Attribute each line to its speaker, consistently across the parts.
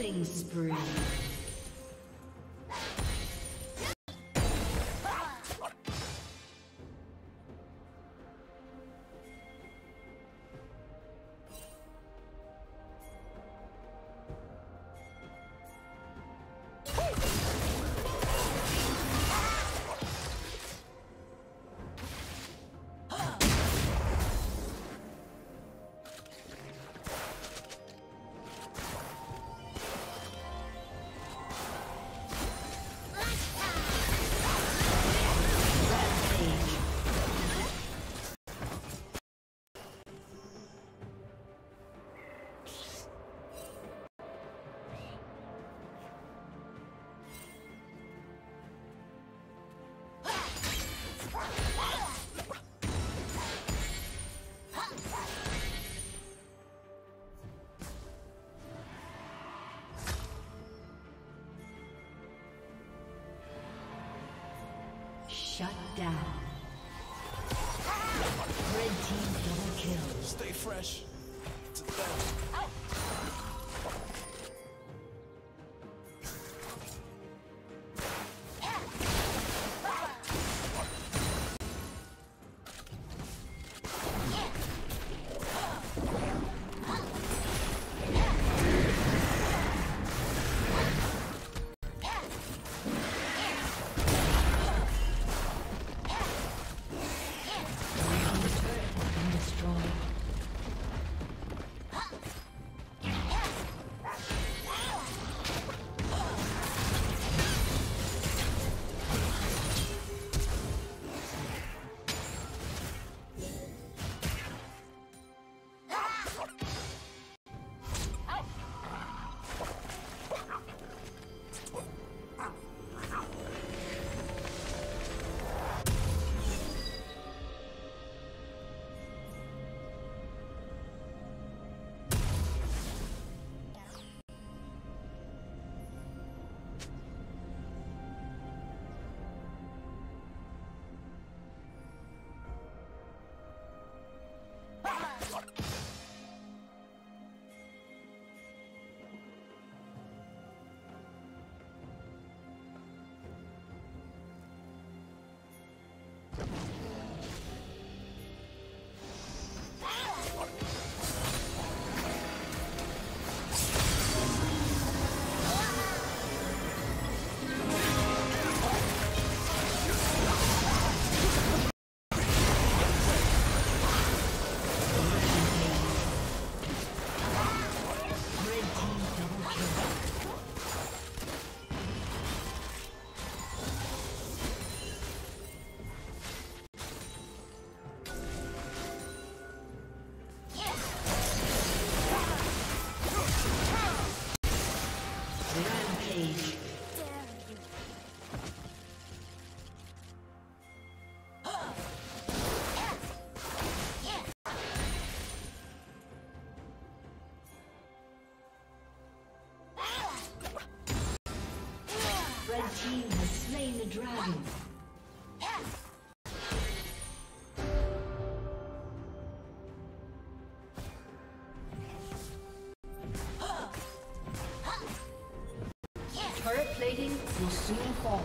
Speaker 1: Killing spree. Shut down. Red team double kill.
Speaker 2: Stay fresh. Dragon. Turret plating will soon fall.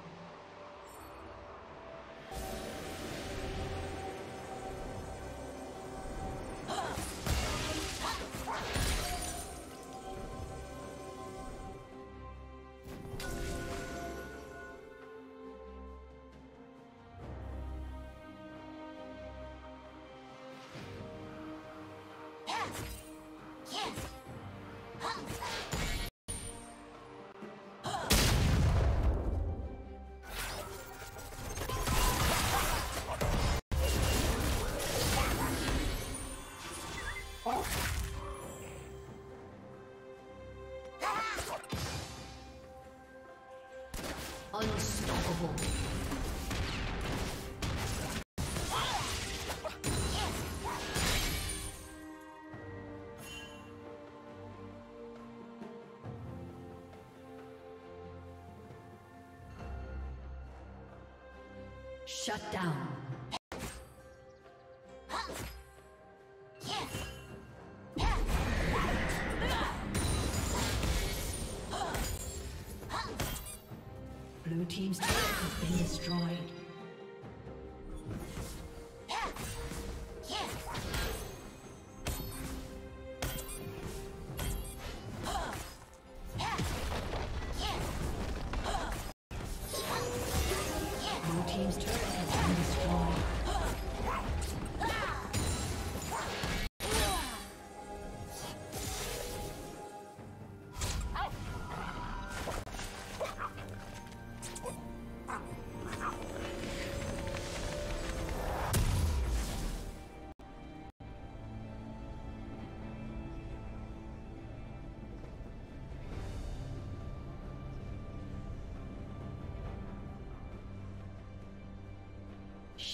Speaker 2: Shut down.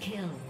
Speaker 2: kill.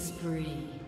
Speaker 2: Spree.